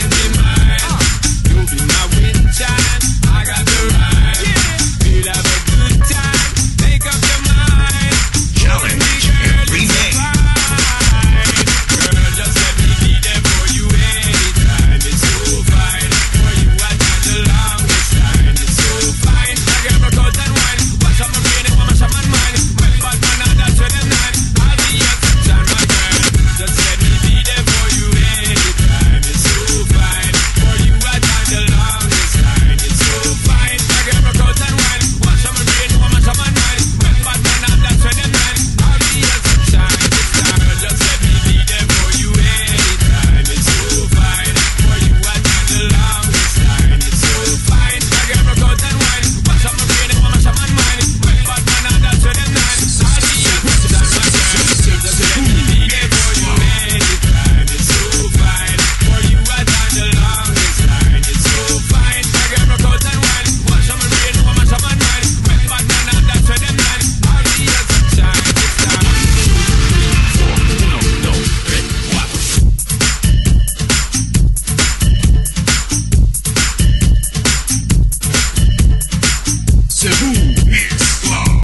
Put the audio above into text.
can